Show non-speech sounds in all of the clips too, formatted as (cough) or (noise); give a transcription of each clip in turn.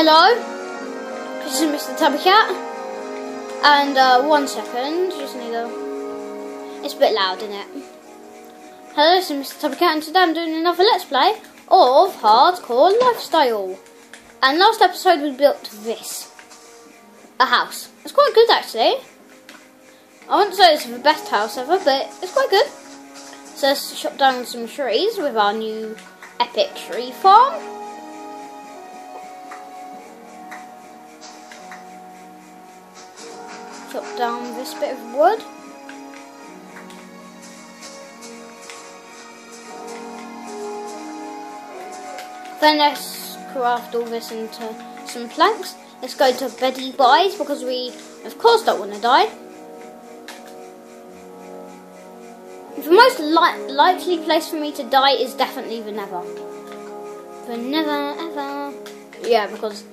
Hello, this is Mr. Tabby Cat. And uh, one second, just need a. It's a bit loud, isn't it? Hello, this is Mr. Tabby Cat, and today I'm doing another Let's Play of Hardcore Lifestyle. And last episode we built this a house. It's quite good actually. I wouldn't say it's the best house ever, but it's quite good. So let's chop down some trees with our new epic tree farm. Chop down this bit of wood. Then let's craft all this into some planks. Let's go to Betty Buys because we, of course, don't want to die. The most li likely place for me to die is definitely the Never. The Never Ever. Yeah, because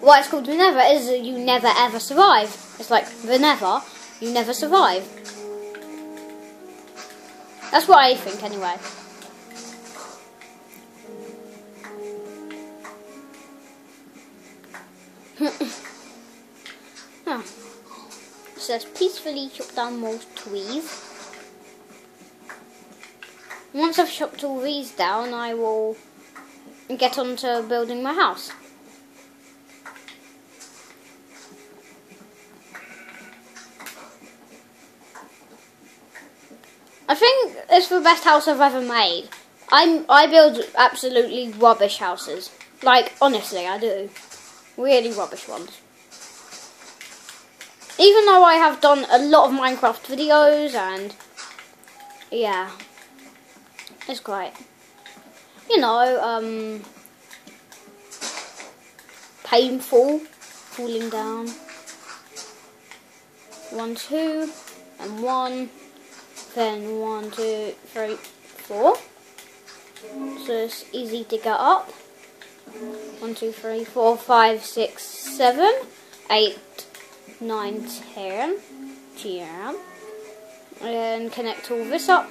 why it's called the Never is you never ever survive. It's like the Never, you never survive. That's what I think anyway. (laughs) huh. So let's peacefully chop down more trees. Once I've chopped all these down, I will get on to building my house. I think it's the best house I've ever made. I'm I build absolutely rubbish houses. Like honestly, I do. Really rubbish ones. Even though I have done a lot of Minecraft videos and yeah, it's great. You know, um, painful, falling down. One, two, and one. Then one, two, three, four. So it's easy to get up. One, two, three, four, five, six, seven, eight, nine, ten. Ten. And connect all this up.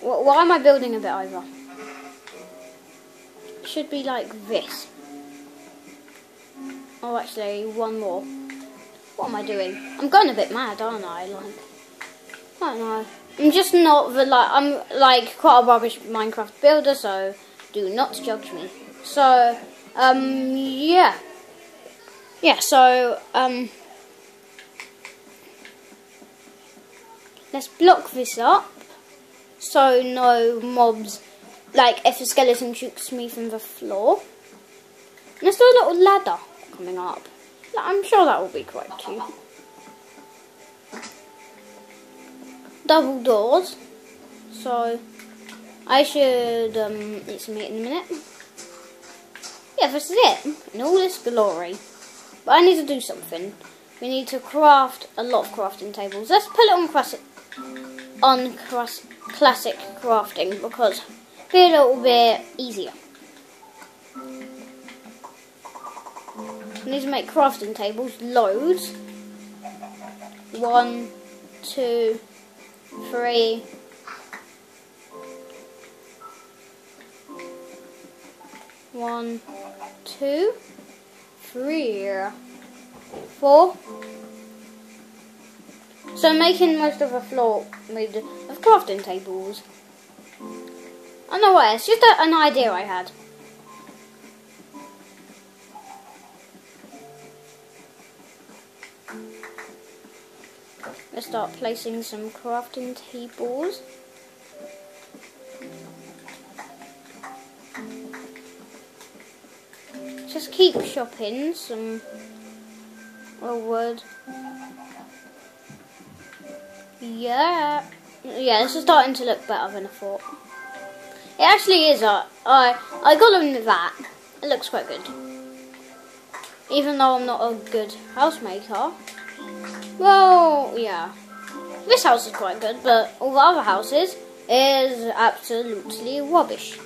Why am I building a bit over? Should be like this. Oh, actually, one more. What am I doing? I'm going a bit mad, aren't I? Like, I don't know. I'm just not the like. I'm like quite a rubbish Minecraft builder, so do not judge me. So, um, yeah, yeah. So, um, let's block this up so no mobs, like if a skeleton shoots me from the floor. And there's still a little ladder coming up. I'm sure that will be quite cute. Double doors. So I should um, eat some meat in a minute. Yeah, this is it. In all this glory. But I need to do something. We need to craft a lot of crafting tables. Let's put it on classic on classic crafting because be a little bit easier. Need to make crafting tables, loads. One, two, three. One, two, three, four. So I'm making most of a floor with of crafting tables. I know what, it's just a, an idea I had. Let's start placing some crafting tables. Just keep shopping some well, wood. Yeah. Yeah, this is starting to look better than I thought. It actually is. Uh, I I got with that. It looks quite good. Even though I'm not a good housemaker. Well, yeah. This house is quite good, but all the other houses is absolutely rubbish.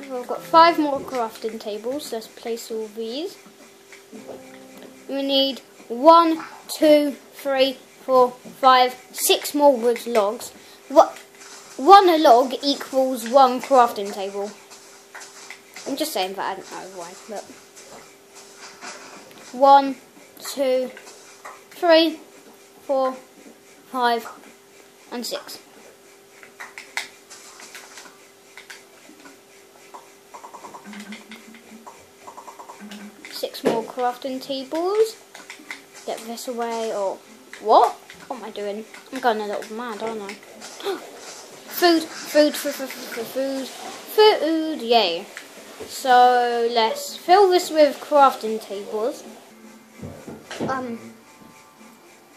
We've got five more crafting tables. Let's place all these we need one, two, three, four, five, six more wood logs. What? One log equals one crafting table. I'm just saying that, I don't know why, but... One, two, three, four, five, and six. Six more crafting tables. Get this away, or... What? What am I doing? I'm going a little mad, aren't I? (gasps) food, food, food, food, food, food, food, yay. So let's fill this with crafting tables. Um,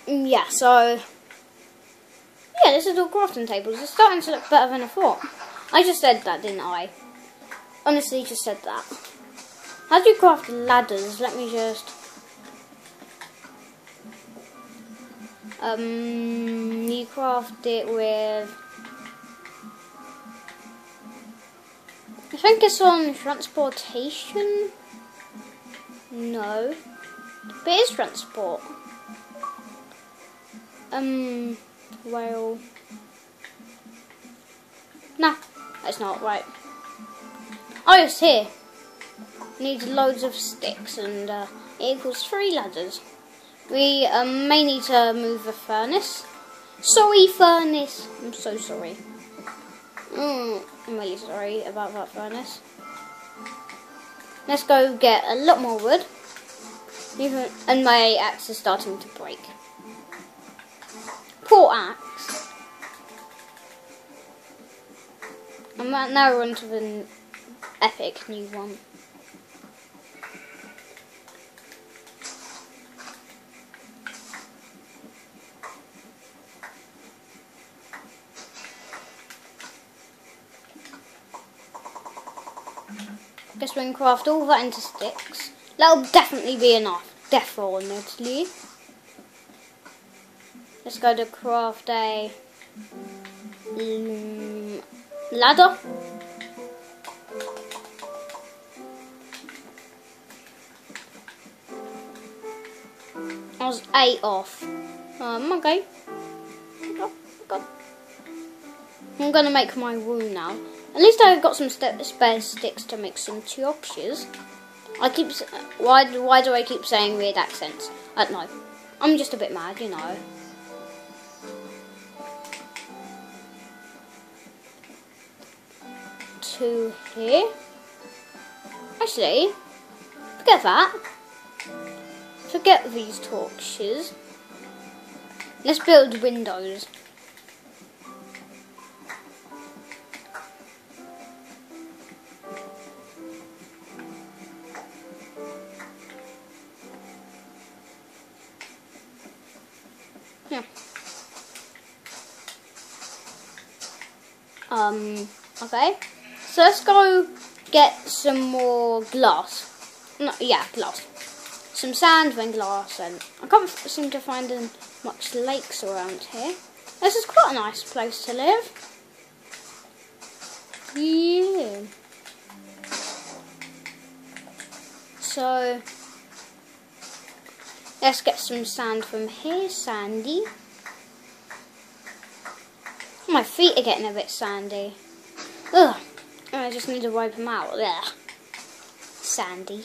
yeah, so, yeah, this is all crafting tables. It's starting to look better than I thought. I just said that, didn't I? Honestly, just said that. How do you craft ladders? Let me just... Um, you craft it with... I think it's on transportation. No. But it is transport. Um, well... Nah, that's not right. Oh, it's here. Needs loads of sticks and uh, it equals three ladders. We um, may need to move the furnace. Sorry, furnace. I'm so sorry. Mm, I'm really sorry about that furnace. Let's go get a lot more wood. Even and my axe is starting to break. Poor axe. I'm now on to an epic new one. We can craft all that into sticks. That'll definitely be enough. Definitely. Let's go to craft a um, ladder. I was eight off. Um, okay. I'm gonna make my room now. At least I've got some spare sticks to make some torches. I keep why why do I keep saying weird accents? I don't know. I'm just a bit mad, you know. To here. Actually, forget that. Forget these torches. Let's build windows. Um, okay. So let's go get some more glass. No, yeah, glass. Some sand and glass, and I can't seem to find much lakes around here. This is quite a nice place to live. Yeah. So, let's get some sand from here, Sandy. My feet are getting a bit sandy. Ugh. I just need to wipe them out. Ugh. Sandy.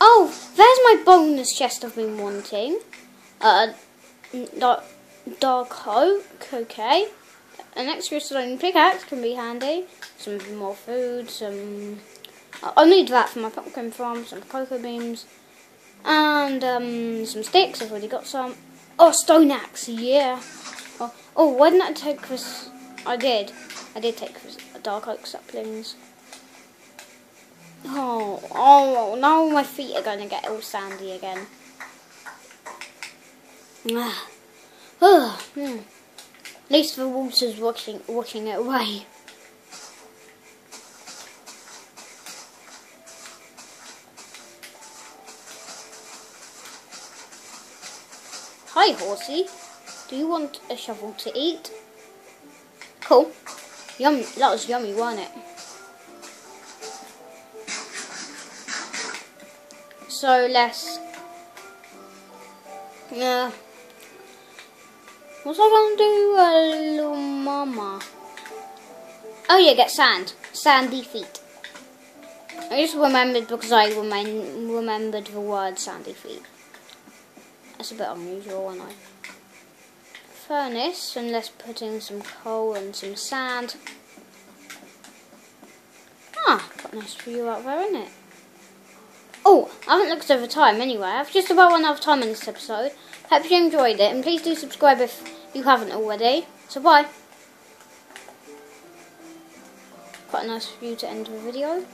Oh, there's my bonus chest I've been wanting. Uh, dark, dark oak, okay. An extra stone pickaxe can be handy. Some more food, some... I'll need that for my pumpkin farm, some cocoa beans. And um, some sticks, I've already got some. Oh, stone axe, yeah. Oh, why didn't I take this? I did. I did take this dark oak saplings. Oh, oh, now my feet are going to get all sandy again. Ah. Oh, hmm. At least the water's washing, washing it away. Hi, horsey. Do you want a shovel to eat? Cool. Yum. That was yummy, wasn't it? So let's. Uh, What's I gonna do, uh, little mama? Oh yeah, get sand. Sandy feet. I just remembered because I remembered the word sandy feet. That's a bit unusual, isn't I? Furnace, and let's put in some coal and some sand. Ah, got a nice view out there, isn't it? Oh, I haven't looked over time anyway. I've just about run out of time in this episode. Hope you enjoyed it, and please do subscribe if you haven't already. So bye. Quite a nice view to end the video.